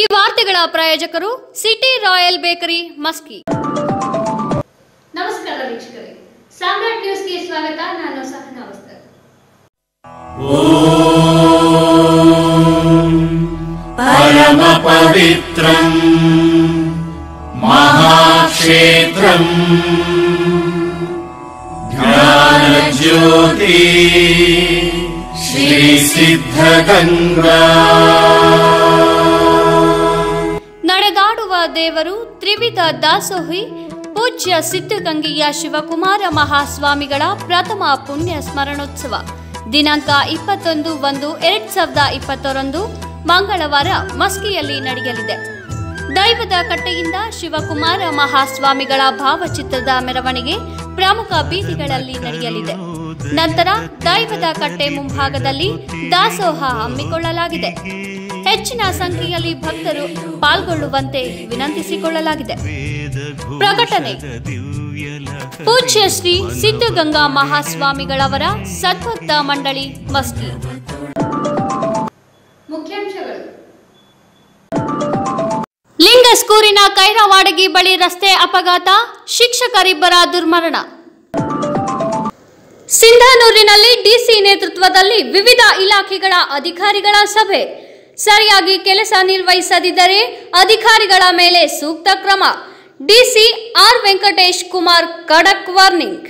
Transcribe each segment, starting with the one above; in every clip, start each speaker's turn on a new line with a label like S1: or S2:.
S1: ಈ ವಾರ್ತೆಗಳ ಪ್ರಾಯೋಜಕರು ಸಿಟಿ ರಾಯಲ್ ಬೇಕರಿ ಮಸ್ಕಿ. ನಮಸ್ಕಾರ ವೀಕ್ಷಕರೇ. ಸಾಮ್ರಾಟ್ ನ್ಯೂಸ್ಗೆ ಸ್ವಾಗತ. ನಾನು ಸಹನಾ ವಸ್ತರ್.
S2: परमपवित्रम् महाक्षेत्रम् ज्ञानज्योति श्रीसिद्धगङ्गा
S1: ನಡೆದಾಡುವ ದೇವರು ತ್ರಿವಿಧ ದಾಸೋಹಿ ಪೂಜ್ಯ ಸಿದ್ಧಗಂಗೆಯ ಶಿವಕುಮಾರ ಮಹಾಸ್ವಾಮಿಗಳ ಪ್ರಥಮ ಪುಣ್ಯ ಸ್ಮರಣೋತ್ಸವ ದಿನಾಂಕ ಇಪ್ಪತ್ತೊಂದು ಒಂದು ಎರಡ್ ಸಾವಿರದ ಇಪ್ಪತ್ತರಂದು ಮಂಗಳವಾರ ಮಸ್ಕಿಯಲ್ಲಿ ನಡೆಯಲಿದೆ. ದೈವದ ಕಟ್ಟೆಯಿಂದ ಶಿವಕುಮಾರ ಮಹಾಸ್ವಾಮಿಗಳ ಭಾವಚಿತ್ರದ ಮೆರವಣಿಗೆ ಪ್ರಮುಖ ಬೀದಿಗಳಲ್ಲಿ ನಡೆಯಲಿದೆ. ನಂತರ ದೈವದ ಕಟ್ಟೆ ಮುಂಭಾಗದಲ್ಲಿ ದಾಸೋಹ ಹಮ್ಮಿಕೊಳ್ಳಲಾಗಿದೆ. ಹೆಚ್ಚಿನ ಸಂಖ್ಯೆಯಲ್ಲಿ ಭಕ್ತರು ಪಾಲ್ಗೊಳ್ಳುವಂತೆ ವಿನಂತಿಸಿಕೊಳ್ಳಲಾಗಿದೆ. ಪ್ರಕಟಣೆ. ಪೂಜ್ಯ ಶ್ರೀ ಸಿದ್ಧಗಂಗಾ ಮಹಾಸ್ವಾಮಿಗಳವರ ಸದ್ಭಕ್ತ ಮಂಡಳಿ ಮಸ್ಕಿ. ಮುಖ್ಯಾಂಶಗಳು. ಲಿಂಗಸ್ಕೂರಿನ ಕೈರವಾಡಗಿ ಬಳಿ ರಸ್ತೆ ಅಪಘಾತ, ಶಿಕ್ಷಕರಿಬ್ಬರ ದುರ್ಮರಣ. ಸಿಂಧನೂರಿನಲ್ಲಿ ಡಿಸಿ ನೇತೃತ್ವದಲ್ಲಿ ವಿವಿಧ ಇಲಾಖೆಗಳ ಅಧಿಕಾರಿಗಳ ಸಭೆ. ಸರಿಯಾಗಿ ಕೆಲಸ ನಿರ್ವಹಿಸದಿದ್ದರೆ ಅಧಿಕಾರಿಗಳ ಮೇಲೆ ಸೂಕ್ತ ಕ್ರಮ. ಡಿಸಿ ಆರ್ ವೆಂಕಟೇಶ್ ಕುಮಾರ್ ಖಡಕ್ ವಾರ್ನಿಂಗ್.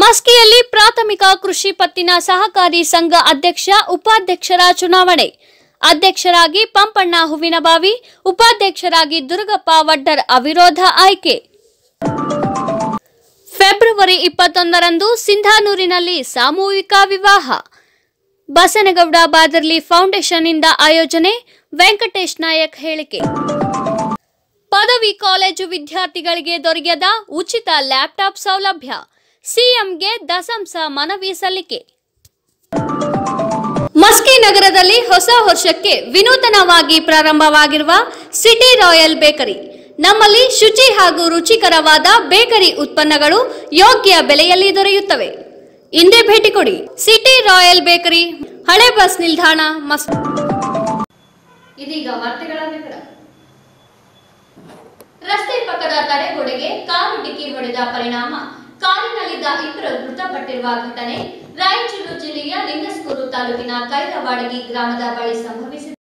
S1: ಮಸ್ಕಿಯಲ್ಲಿ ಪ್ರಾಥಮಿಕ ಕೃಷಿ ಪತ್ತಿನ ಸಹಕಾರಿ ಸಂಘ ಅಧ್ಯಕ್ಷ, ಉಪಾಧ್ಯಕ್ಷರ ಚುನಾವಣೆ. ಅಧ್ಯಕ್ಷರಾಗಿ ಪಂಪಣ್ಣ ಹೂವಿನಬಾವಿ ಉಪಾಧ್ಯಕ್ಷರಾಗಿ ದುರ್ಗಪ್ಪ ವಡ್ಡರ್ ಅವಿರೋಧ ಆಯ್ಕೆ. ಫೆಬ್ರವರಿ ಇಪ್ಪತ್ತೊಂದರಂದು ಸಿಂಧಾನೂರಿನಲ್ಲಿ ಸಾಮೂಹಿಕ ವಿವಾಹ. ಬಸನಗೌಡ ಬಾದರ್ಲಿ ಫೌಂಡೇಶನ್ನಿಂದ ಆಯೋಜನೆ, ವೆಂಕಟೇಶ್ ನಾಯಕ್ ಹೇಳಿಕೆ. ಪದವಿ ಕಾಲೇಜು ವಿದ್ಯಾರ್ಥಿಗಳಿಗೆ ದೊರೆಯದ ಉಚಿತ ಲ್ಯಾಪ್ಟಾಪ್ ಸೌಲಭ್ಯ. ಸಿಎಂಗೆ ದಸಂಸ ಮನವಿ ಸಲ್ಲಿಕೆ. ಮಸ್ಕಿ ನಗರದಲ್ಲಿ ಹೊಸ ವರ್ಷಕ್ಕೆ ವಿನೂತನವಾಗಿ ಪ್ರಾರಂಭವಾಗಿರುವ ಸಿಟಿ ರಾಯಲ್ ಬೇಕರಿ. ನಮ್ಮಲ್ಲಿ ಶುಚಿ ಹಾಗೂ ರುಚಿಕರವಾದ ಬೇಕರಿ ಉತ್ಪನ್ನಗಳು ಯೋಗ್ಯ ಬೆಲೆಯಲ್ಲಿ ದೊರೆಯುತ್ತವೆ. ಇಂದೇ ಭೇಟಿ ಕೊಡಿ. ಸಿಟಿ ರಾಯಲ್ ಬೇಕರಿ ಹಳೆ ಬಸ್ ನಿಲ್ದಾಣ ಮಸ್ ಇದೀಗ ವಾರ್ತೆಗಳ ವಿವರ. ರಸ್ತೆ ಪಕ್ಕದ ತಡೆಗೋಡೆಗೆ ಕಾರು ಡಿಕ್ಕಿ ಹೊಡೆದ ಪರಿಣಾಮ. ಕಾರಿನಲ್ಲಿದ್ದ ಇಬ್ಬರು ಮೃತಪಟ್ಟಿರುವ ಘಟನೆ ರಾಯಚೂರು ಜಿಲ್ಲೆಯ ಲಿಂಗಸ್ಕೂರು ತಾಲೂಕಿನ ಕೈರವಾಡಗಿ ಗ್ರಾಮದ ಬಳಿ ಸಂಭವಿಸಿದೆ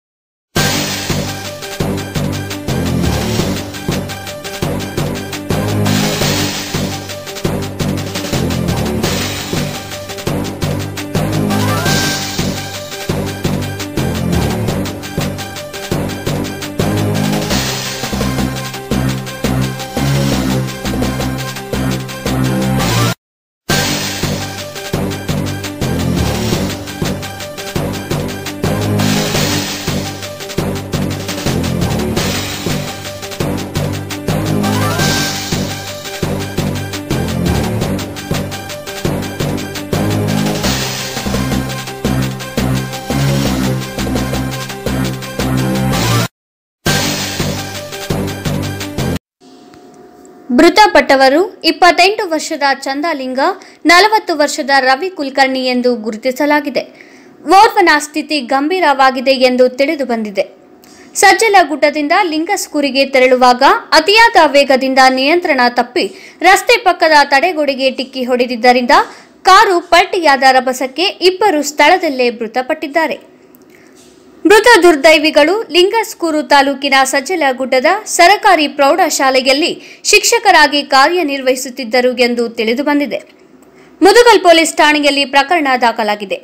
S1: ಮೃತಪಟ್ಟವರು ಇಪ್ಪತ್ತೆಂಟು ವರ್ಷದ ಚಂದಾಲಿಂಗ, ನಲವತ್ತು ವರ್ಷದ ರವಿ ಕುಲಕರ್ಣಿ ಎಂದು ಗುರುತಿಸಲಾಗಿದೆ. ಓರ್ವನ ಸ್ಥಿತಿ ಗಂಭೀರವಾಗಿದೆ ಎಂದು ತಿಳಿದು ಬಂದಿದೆ. ಸಜ್ಜಲಗುಡ್ಡದಿಂದ ಲಿಂಗಸ್ಕೂರಿಗೆ ತೆರಳುವಾಗ ಅತಿಯಾದ ವೇಗದಿಂದ ನಿಯಂತ್ರಣ ತಪ್ಪಿ ರಸ್ತೆ ಪಕ್ಕದ ತಡೆಗೋಡೆಗೆ ಟಿಕ್ಕಿ ಹೊಡೆದಿದ್ದರಿಂದ ಕಾರು ಪಲ್ಟಿಯಾದ ರಭಸಕ್ಕೆ ಇಬ್ಬರು ಸ್ಥಳದಲ್ಲೇ ಮೃತಪಟ್ಟಿದ್ದಾರೆ. ಮೃತ ದುರ್ದೈವಿಗಳು ಲಿಂಗಸ್ಕೂರು ತಾಲೂಕಿನ ಸಜ್ಜಲಗುಡ್ಡದ ಸರಕಾರಿ ಪ್ರೌಢಶಾಲೆಯಲ್ಲಿ ಶಿಕ್ಷಕರಾಗಿ ಕಾರ್ಯನಿರ್ವಹಿಸುತ್ತಿದ್ದರು ಎಂದು ತಿಳಿದುಬಂದಿದೆ ಮುದುಗಲ್ ಪೊಲೀಸ್ ಠಾಣೆಯಲ್ಲಿ ಪ್ರಕರಣ ದಾಖಲಾಗಿದೆ.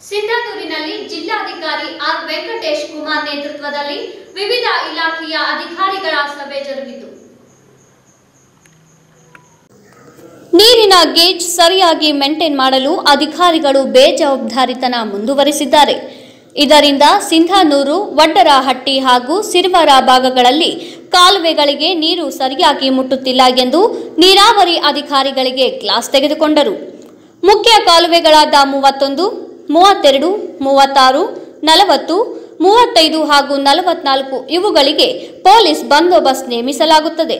S1: ಸಿಂಧನೂರಿನಲ್ಲಿ ಜಿಲ್ಲಾಧಿಕಾರಿ ಆರ್ ವೆಂಕಟೇಶ್ ಕುಮಾರ್ ನೇತೃತ್ವದಲ್ಲಿ ವಿವಿಧ ಇಲಾಖೆಯ ಅಧಿಕಾರಿಗಳ ಸಭೆ ಜರುಗಿತು. ನೀರಿನ ಗೇಜ್ ಸರಿಯಾಗಿ ಮೇಂಟೈನ್ ಮಾಡಲು ಅಧಿಕಾರಿಗಳು ಬೇಜವಾಬ್ದಾರಿತನ ಮುಂದುವರಿಸಿದ್ದಾರೆ. ಇದರಿಂದ ಸಿಂಧಾನೂರು, ವಡ್ಡರಹಟ್ಟಿ ಹಾಗೂ ಸಿರ್ವರ ಭಾಗಗಳಲ್ಲಿ ಕಾಲುವೆಗಳಿಗೆ ನೀರು ಸರಿಯಾಗಿ ಮುಟ್ಟುತ್ತಿಲ್ಲ ಎಂದು ನೀರಾವರಿ ಅಧಿಕಾರಿಗಳಿಗೆ ಕ್ಲಾಸ್ ತೆಗೆದುಕೊಂಡರು. ಮುಖ್ಯ ಕಾಲುವೆಗಳಾದ ಮೂವತ್ತೊಂದು, ಮೂವತ್ತೆರಡು, ಮೂವತ್ತಾರು, ನಲವತ್ತು, ಮೂವತ್ತೈದು ಹಾಗೂ ನಲವತ್ನಾಲ್ಕು ಇವುಗಳಿಗೆ ಪೊಲೀಸ್ ಬಂದೋಬಸ್ತ್ ನೇಮಿಸಲಾಗುತ್ತದೆ.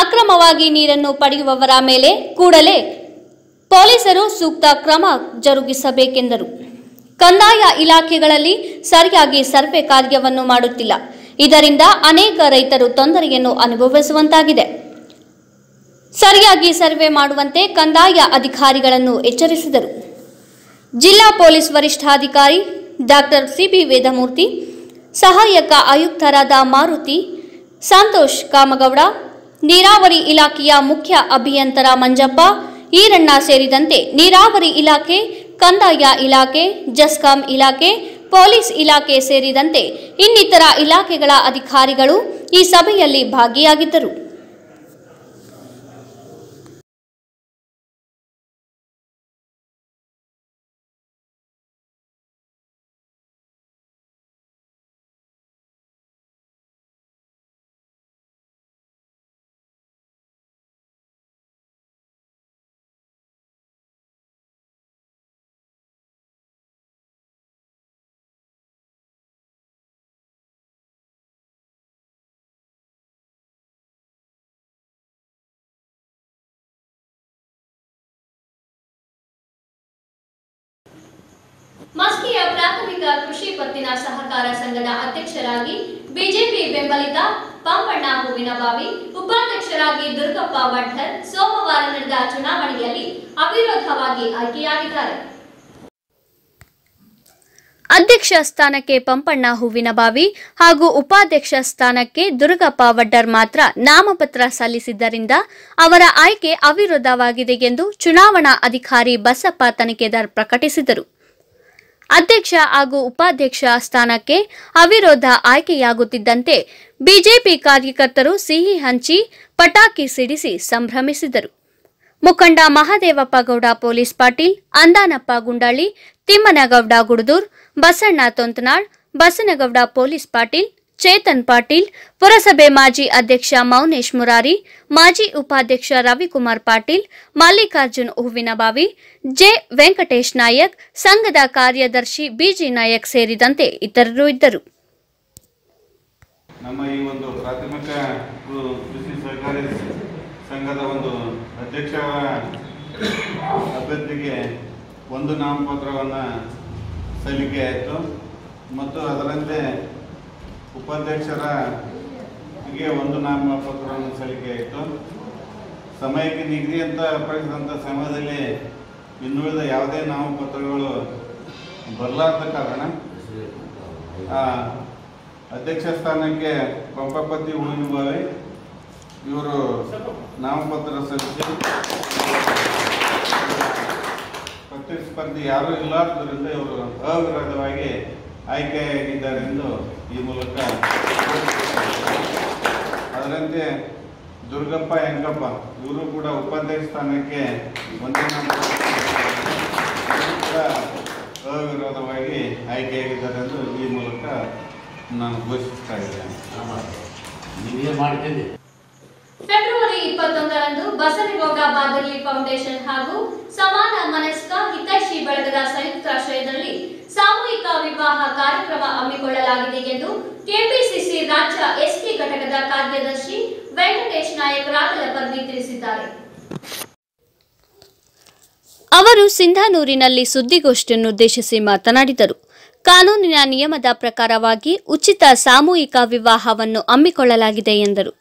S1: ಅಕ್ರಮವಾಗಿ ನೀರನ್ನು ಪಡೆಯುವವರ ಮೇಲೆ ಕೂಡಲೇ ಪೊಲೀಸರು ಸೂಕ್ತ ಕ್ರಮ ಜರುಗಿಸಬೇಕೆಂದರು. ಕಂದಾಯ ಇಲಾಖೆಗಳಲ್ಲಿ ಸರಿಯಾಗಿ ಸರ್ವೆ ಕಾರ್ಯವನ್ನು ಮಾಡುತ್ತಿಲ್ಲ. ಇದರಿಂದ ಅನೇಕ ರೈತರು ತೊಂದರೆಯನ್ನು ಅನುಭವಿಸುವಂತಾಗಿದೆ. ಸರಿಯಾಗಿ ಸರ್ವೆ ಮಾಡುವಂತೆ ಕಂದಾಯ ಅಧಿಕಾರಿಗಳನ್ನು ಎಚ್ಚರಿಸಿದರು. ಜಿಲ್ಲಾ ಪೊಲೀಸ್ ವರಿಷ್ಠಾಧಿಕಾರಿ ಡಾಕ್ಟರ್ ಸಿಬಿ ವೇದಮೂರ್ತಿ, ಸಹಾಯಕ ಆಯುಕ್ತರಾದ ಮಾರುತಿ, ಸಂತೋಷ್ ಕಾಮಗೌಡ ನೀರಾವರಿ ಇಲಾಖೆಯ ಮುಖ್ಯ ಅಭಿಯಂತರ ಮಂಜಪ್ಪ, ಈರಣ್ಣ ಸೇರಿದಂತೆ ನೀರಾವರಿ ಇಲಾಖೆ, ಕಂದಾಯ ಇಲಾಖೆ, ಜಸ್ಕಾಂ ಇಲಾಖೆ, ಪೊಲೀಸ್ ಇಲಾಖೆ ಸೇರಿದಂತೆ ಇನ್ನಿತರ ಇಲಾಖೆಗಳ ಅಧಿಕಾರಿಗಳು ಈ ಸಭೆಯಲ್ಲಿ ಭಾಗಿಯಾಗಿದ್ದರು. ಮಸ್ಕಿಯ ಪ್ರಾಥಮಿಕ ಕೃಷಿ ಪತ್ತಿನ ಸಹಕಾರ ಸಂಘದ ಅಧ್ಯಕ್ಷರಾಗಿ ಬಿಜೆಪಿ ಬೆಂಬಲಿತ ಪಂಪಣ್ಣ ಹೂವಿನಬಾವಿ ಉಪಾಧ್ಯಕ್ಷರಾಗಿ ದುರ್ಗಪ್ಪ ವಡ್ಡರ್ ಸೋಮವಾರ ನಡೆದ ಚುನಾವಣೆಯಲ್ಲಿ ಅವಿರೋಧವಾಗಿ ಆಯ್ಕೆಯಾಗಿದ್ದಾರೆ. ಅಧ್ಯಕ್ಷ ಸ್ಥಾನಕ್ಕೆ ಪಂಪಣ್ಣ ಹೂವಿನಬಾವಿ ಹಾಗೂ ಉಪಾಧ್ಯಕ್ಷ ಸ್ಥಾನಕ್ಕೆ ದುರ್ಗಪ್ಪ ವಡ್ಡರ್ ಮಾತ್ರ ನಾಮಪತ್ರ ಸಲ್ಲಿಸಿದ್ದರಿಂದ ಅವರ ಆಯ್ಕೆ ಅವಿರೋಧವಾಗಿದೆ ಎಂದು ಚುನಾವಣಾ ಅಧಿಕಾರಿ ಬಸಪ್ಪ ತನಿಖೆದಾರ್ ಪ್ರಕಟಿಸಿದರು. ಅಧ್ಯಕ್ಷ ಹಾಗೂ ಉಪಾಧ್ಯಕ್ಷ ಸ್ಥಾನಕ್ಕೆ ಅವಿರೋಧ ಆಯ್ಕೆಯಾಗುತ್ತಿದ್ದಂತೆ ಬಿಜೆಪಿ ಕಾರ್ಯಕರ್ತರು ಸಿಹಿ ಹಂಚಿ ಪಟಾಕಿ ಸಿಡಿಸಿ ಸಂಭ್ರಮಿಸಿದರು. ಮುಖಂಡ ಮಹಾದೇವಪ್ಪ ಗೌಡ, ಪೊಲೀಸ್ ಪಾಟೀಲ್, ಅಂದಾನಪ್ಪ ಗುಂಡಾಳಿ, ತಿಮ್ಮನಗೌಡ ಗುಡದೂರ್, ಬಸಣ್ಣ ತೊಂತನಾಳ್, ಬಸನಗೌಡ ಪೊಲೀಸ್ ಪಾಟೀಲ್ ಚೇತನ್ ಪಾಟೀಲ್, ಪುರಸಭೆ ಮಾಜಿ ಅಧ್ಯಕ್ಷ ಮೌನೇಶ್ ಮುರಾರಿ, ಮಾಜಿ ಉಪಾಧ್ಯಕ್ಷ ರವಿಕುಮಾರ್ ಪಾಟೀಲ್, ಮಲ್ಲಿಕಾರ್ಜುನ್ ಹೂವಿನಬಾವಿ ಜೆ. ವೆಂಕಟೇಶ್ ನಾಯಕ್, ಸಂಘದ ಕಾರ್ಯದರ್ಶಿ ಬಿಜಿ ನಾಯಕ್ ಸೇರಿದಂತೆ ಇತರರು ಇದ್ದರು.
S3: ನಮ್ಮ ಈ ಒಂದು ಪ್ರಾಥಮಿಕ ಕೃಷಿ ಸಹಕಾರಿ ಸಂಘದ ಒಂದು ಅಧ್ಯಕ್ಷ ಅಭ್ಯರ್ಥಿಗೆ ಒಂದು ನಾಮಪತ್ರವನ್ನು ಸಲ್ಲಿಕೆ ಆಯಿತು. ಮತ್ತು ಅದರಂತೆ ಉಪಾಧ್ಯಕ್ಷರ ಗೆ ಒಂದು ನಾಮಪತ್ರವನ್ನು ಸಲ್ಲಿಕೆ ಆಯಿತು. ಸಮಯಕ್ಕೆ ನಿಗದಿ ಅಂತ ಅರ್ಪಡಿಸಿದಂಥ ಸಮಯದಲ್ಲಿ ಇನ್ನುಳಿದ ಯಾವುದೇ ನಾಮಪತ್ರಗಳು ಬರಲಾರ್ದ ಕಾರಣ ಅಧ್ಯಕ್ಷ ಸ್ಥಾನಕ್ಕೆ ಪಂಪಪತಿ ಹೂವಿನಬಾವಿ ಇವರು ನಾಮಪತ್ರ ಸಲ್ಲಿಸಿ, ಪ್ರತಿಸ್ಪರ್ಧಿ ಯಾರೂ ಇಲ್ಲಾದ್ದರಿಂದ ಇವರು ಅವಿರೋಧವಾಗಿ ಆಯ್ಕೆಯಾಗಿದ್ದಾರೆ ಎಂದು ಈ ಮೂಲಕ ಅದರಂತೆ ದುರ್ಗಪ್ಪ ಹೆಂಗಪ್ಪ, ಇವರು ಕೂಡ ಉಪಾಧ್ಯಕ್ಷ ಸ್ಥಾನಕ್ಕೆ ಅವಿರೋಧವಾಗಿ ಆಯ್ಕೆಯಾಗಿದ್ದಾರೆ ಎಂದು ಈ ಮೂಲಕ ನಾನು ಘೋಷಿಸ್ತಾ ಇದ್ದೇನೆ.
S2: ನೀವೇ ಮಾಡ್ತೀನಿ
S1: ಫೆಬ್ರವರಿ ಇಪ್ಪತ್ತೊಂದರಂದು ಬಸನಗೌಡ ಬಾದರ್ಲಿ ಫೌಂಡೇಶನ್ ಹಾಗೂ ಸಮಾನ ಮನಸ್ಕ ಹಿತೈಷಿ ಬಳಗದ ಸಂಯುಕ್ತಾಶ್ರಯದಲ್ಲಿ ಸಾಮೂಹಿಕ ವಿವಾಹ ಕಾರ್ಯಕ್ರಮ ಹಮ್ಮಿಕೊಳ್ಳಲಾಗಿದೆ ಎಂದು ಕೆಪಿಸಿಸಿ ರಾಜ್ಯ ಎಸ್ಪಿ ಘಟಕದ ಕಾರ್ಯದರ್ಶಿ ವೆಂಕಟೇಶ್ ನಾಯಕ್ ರಾಗಲಪರ್ವಿ ತಿಳಿಸಿದ್ದಾರೆ. ಅವರು ಸಿಂಧಾನೂರಿನಲ್ಲಿ ಸುದ್ದಿಗೋಷ್ಠಿಯನ್ನುದ್ದೇಶಿಸಿ ಮಾತನಾಡಿದರು. ಕಾನೂನಿನ ನಿಯಮದ ಪ್ರಕಾರವಾಗಿ ಉಚಿತ ಸಾಮೂಹಿಕ ವಿವಾಹವನ್ನು ಹಮ್ಮಿಕೊಳ್ಳಲಾಗಿದೆ ಎಂದರು.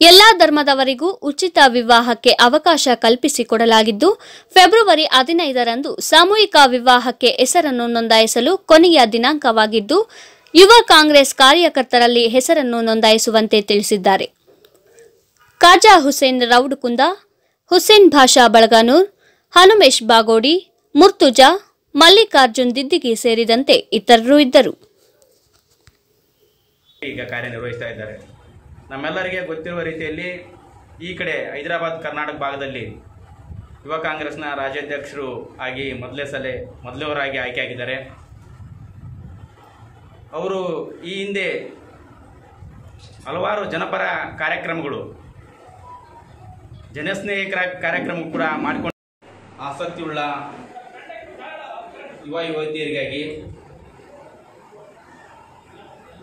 S1: ಎಲ್ಲಾ ಧರ್ಮದವರಿಗೂ ಉಚಿತ ವಿವಾಹಕ್ಕೆ ಅವಕಾಶ ಕಲ್ಪಿಸಿಕೊಡಲಾಗಿದ್ದು, ಫೆಬ್ರವರಿ ಹದಿನೈದರಂದು ಸಾಮೂಹಿಕ ವಿವಾಹಕ್ಕೆ ಹೆಸರನ್ನು ನೋಂದಾಯಿಸಲು ಕೊನೆಯ ದಿನಾಂಕವಾಗಿದ್ದು, ಯುವ ಕಾಂಗ್ರೆಸ್ ಕಾರ್ಯಕರ್ತರಲ್ಲಿ ಹೆಸರನ್ನು ನೋಂದಾಯಿಸುವಂತೆ ತಿಳಿಸಿದ್ದಾರೆ. ಖಾಜಾ ಹುಸೇನ್ ರೌಡ್ಕುಂದ, ಹುಸೇನ್ ಭಾಷಾ ಬಳಗಾನೂರ್, ಹನುಮೇಶ್ ಬಾಗೋಡಿ, ಮುರ್ತುಜಾ, ಮಲ್ಲಿಕಾರ್ಜುನ್ ದಿದ್ದಿಗೆ ಸೇರಿದಂತೆ ಇತರರು ಇದ್ದರು.
S4: ಈಗ ಕಾರ್ಯನಿರ್ವಹಿಸ್ತಾ ಇದ್ದಾರೆ. ನಮ್ಮೆಲ್ಲರಿಗೆ ಗೊತ್ತಿರುವ ರೀತಿಯಲ್ಲಿ ಈ ಕಡೆ ಹೈದರಾಬಾದ್, ಕರ್ನಾಟಕ ಭಾಗದಲ್ಲಿ ಯುವ ಕಾಂಗ್ರೆಸ್ನ ರಾಜ್ಯಾಧ್ಯಕ್ಷರು ಆಗಿ ಮೊದಲೇ ಸಲ ಮೊದಲವರಾಗಿ ಆಯ್ಕೆಯಾಗಿದ್ದಾರೆ ಅವರು ಈ ಹಿಂದೆ ಹಲವಾರು ಜನಪರ ಕಾರ್ಯಕ್ರಮಗಳು ಜನಸ್ನೇಹಿ ಕ್ರಾ- ಕಾರ್ಯಕ್ರಮ ಕೂಡ ಮಾಡಿಕೊಂಡು ಆಸಕ್ತಿಯುಳ್ಳ ಯುವ ಯುವತಿಯರಿಗಾಗಿ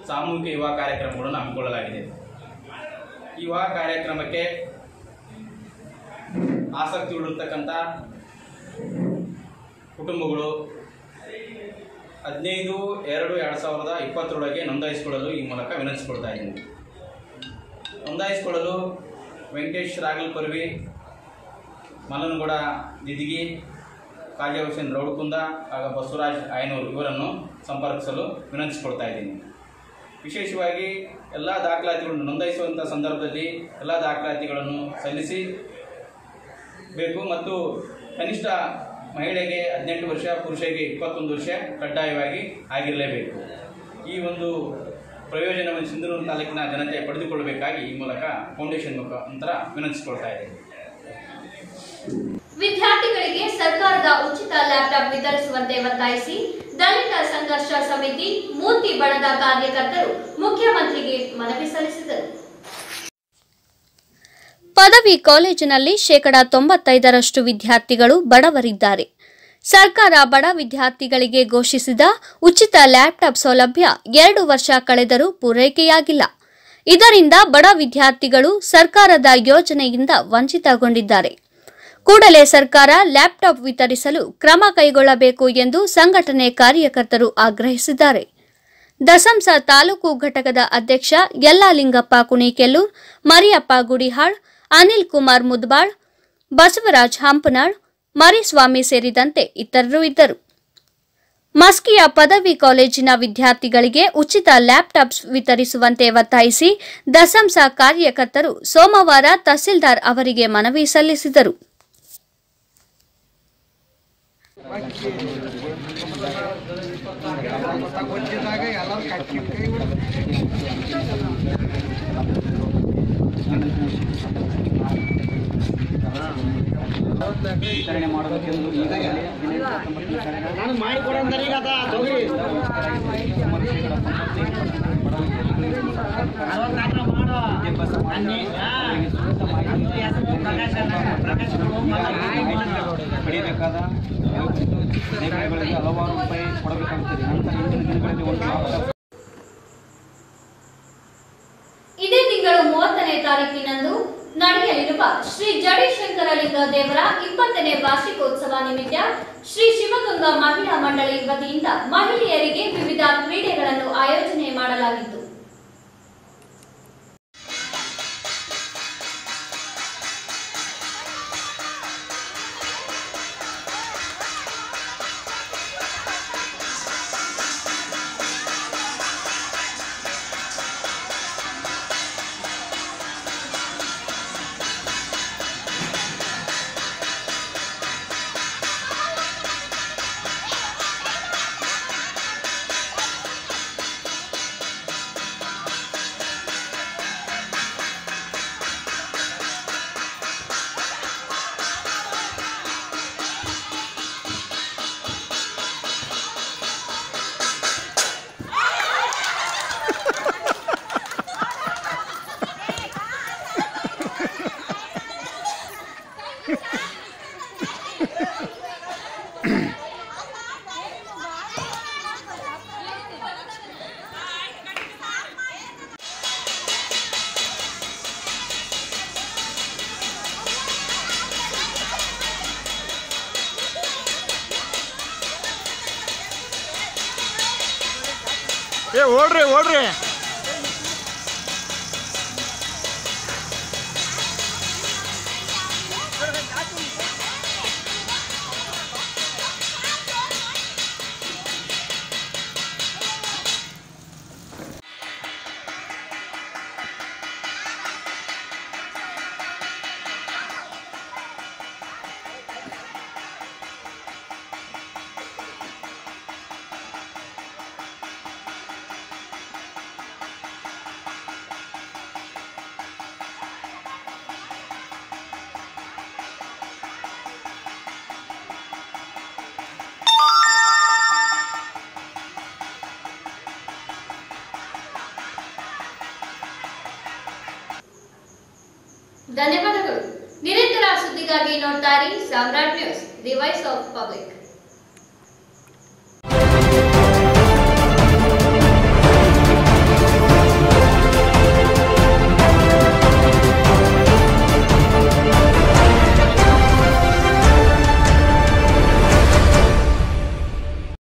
S4: ಸಾಮೂಹಿಕ ಯುವ ಕಾರ್ಯಕ್ರಮಗಳನ್ನು ಹಮ್ಮಿಕೊಳ್ಳಲಾಗಿದೆ. ಯುವ ಕಾರ್ಯಕ್ರಮಕ್ಕೆ ಆಸಕ್ತಿ ಉಳಿರ್ತಕ್ಕಂಥ ಕುಟುಂಬಗಳು ಹದಿನೈದು ಎರಡು ಎರಡು ಸಾವಿರದ ಇಪ್ಪತ್ತರೊಳಗೆ ನೋಂದಾಯಿಸಿಕೊಳ್ಳಲು ಈ ಮೂಲಕ ವಿನಂತಿಸಿಕೊಳ್ತಾ ಇದ್ದೀನಿ. ನೋಂದಾಯಿಸಿಕೊಳ್ಳಲು ವೆಂಕಟೇಶ್ ರಾಗಲ್ ಪರ್ವಿ ಮಲನಗೌಡ ದಿದಿಗಿ, ಕಾಜಿ ಹುಸೇನ್ ರೌಡ್ಕುಂದ ಹಾಗೂ ಬಸವರಾಜ್ ಆಯನೂರು ಇವರನ್ನು ಸಂಪರ್ಕಿಸಲು ವಿನಂತಿಸಿಕೊಳ್ತಾ ಇದ್ದೀನಿ. ವಿಶೇಷವಾಗಿ ಎಲ್ಲ ದಾಖಲಾತಿಗಳನ್ನು ನೋಂದಾಯಿಸುವಂಥ ಸಂದರ್ಭದಲ್ಲಿ ಎಲ್ಲ ದಾಖಲಾತಿಗಳನ್ನು ಸಲ್ಲಿಸಿ ಬೇಕು ಮತ್ತು ಕನಿಷ್ಠ ಮಹಿಳೆಗೆ ಹದಿನೆಂಟು ವರ್ಷ, ಪುರುಷರಿಗೆ ಇಪ್ಪತ್ತೊಂದು ವರ್ಷ ಕಡ್ಡಾಯವಾಗಿ ಆಗಿರಲೇಬೇಕು. ಈ ಒಂದು ಪ್ರಯೋಜನವನ್ನು ಸಿಂಧನೂರು ತಾಲೂಕಿನ ಜನತೆ ಪಡೆದುಕೊಳ್ಳಬೇಕಾಗಿ ಈ ಮೂಲಕ ಫೌಂಡೇಶನ್ ಮುಖಾಂತರ ವಿನಂತಿಸಿಕೊಳ್ತಾ ಇದೆ
S1: ವಿದ್ಯಾರ್ಥಿಗಳಿಗೆ ಸರ್ಕಾರದ ಉಚಿತ ಲ್ಯಾಪ್ಟಾಪ್ ವಿತರಿಸುವಂತೆ ಒತ್ತಾಯಿಸಿ ದಲಿತ ಸಂಘರ್ಷ ಸಮಿತಿ ಮೂರ್ತಿ ಬಣದ ಕಾರ್ಯಕರ್ತರು ಮುಖ್ಯಮಂತ್ರಿಗೆ ಮನವಿ ಸಲ್ಲಿಸಿದರು. ಪದವಿ ಕಾಲೇಜಿನಲ್ಲಿ ಶೇಕಡಾ ತೊಂಬತ್ತೈದರಷ್ಟು ವಿದ್ಯಾರ್ಥಿಗಳು ಬಡವರಿದ್ದಾರೆ. ಸರ್ಕಾರ ಬಡ ವಿದ್ಯಾರ್ಥಿಗಳಿಗೆ ಘೋಷಿಸಿದ ಉಚಿತ ಲ್ಯಾಪ್ಟಾಪ್ ಸೌಲಭ್ಯ ಎರಡು ವರ್ಷ ಕಳೆದರೂ ಪೂರೈಕೆಯಾಗಿಲ್ಲ. ಇದರಿಂದ ಬಡ ವಿದ್ಯಾರ್ಥಿಗಳು ಸರ್ಕಾರದ ಯೋಜನೆಯಿಂದ ವಂಚಿತಗೊಂಡಿದ್ದಾರೆ. ಕೂಡಲೇ ಸರ್ಕಾರ ಲ್ಯಾಪ್ಟಾಪ್ ವಿತರಿಸಲು ಕ್ರಮ ಕೈಗೊಳ್ಳಬೇಕು ಎಂದು ಸಂಘಟನೆ ಕಾರ್ಯಕರ್ತರು ಆಗ್ರಹಿಸಿದ್ದಾರೆ. ದಸಂಸ ತಾಲೂಕು ಘಟಕದ ಅಧ್ಯಕ್ಷ ಯಲ್ಲಾಲಿಂಗಪ್ಪ ಕುಣಿಕೆಲ್ಲೂರ್, ಮರಿಯಪ್ಪ ಗುಡಿಹಾಳ್, ಅನಿಲ್ ಕುಮಾರ್ ಮುದ್ಬಾಳ್, ಬಸವರಾಜ್ ಹಂಪನಾಳ್, ಮರಿಸ್ವಾಮಿ ಸೇರಿದಂತೆ ಇತರರು ಇದ್ದರು. ಮಸ್ಕಿಯ ಪದವಿ ಕಾಲೇಜಿನ ವಿದ್ಯಾರ್ಥಿಗಳಿಗೆ ಉಚಿತ ಲ್ಯಾಪ್ಟಾಪ್ಸ್ ವಿತರಿಸುವಂತೆ ಒತ್ತಾಯಿಸಿ ದಸಂಸ ಕಾರ್ಯಕರ್ತರು ಸೋಮವಾರ ತಹಸೀಲ್ದಾರ್ ಅವರಿಗೆ ಮನವಿ ಸಲ್ಲಿಸಿದರು.
S5: ವಿತರಣೆ ಮಾಡಬೇಕೆಂದು ಈಗಾಗಲೇ ದಿನಾಂಕ ಹಲವಾರು ರೂಪಾಯಿ ಕೊಡಬೇಕಾಗುತ್ತದೆ ನಂತರ ಇಂದಿನ ದಿನಗಳಲ್ಲಿ ಒಂದು
S1: ಇದೇ ತಿಂಗಳು ಮೂವತ್ತನೇ ತಾರೀಕಿನಂದು ನಡೆಯಲಿರುವ ಶ್ರೀ ಜಡೇಶಂಕರಲಿಂಗ ದೇವರ ಇಪ್ಪತ್ತನೇ ವಾರ್ಷಿಕೋತ್ಸವ ನಿಮಿತ್ತ ಶ್ರೀ ಶಿವಗಂಗಾ ಮಹಿಳಾ ಮಂಡಳಿ ವತಿಯಿಂದ ಮಹಿಳೆಯರಿಗೆ ವಿವಿಧ ಕ್ರೀಡೆಗಳನ್ನು ಆಯೋಜನೆ ಮಾಡಲಾಗಿತ್ತು.
S6: ஏ ஓடுறேன் ஓடுறேன் ಧನ್ಯವಾದಗಳು.
S1: ನಿರಂತರ ಸುದ್ದಿಗಾಗಿ ನೋಡ್ತಾ ಇರಿ Samrat news the voice of public.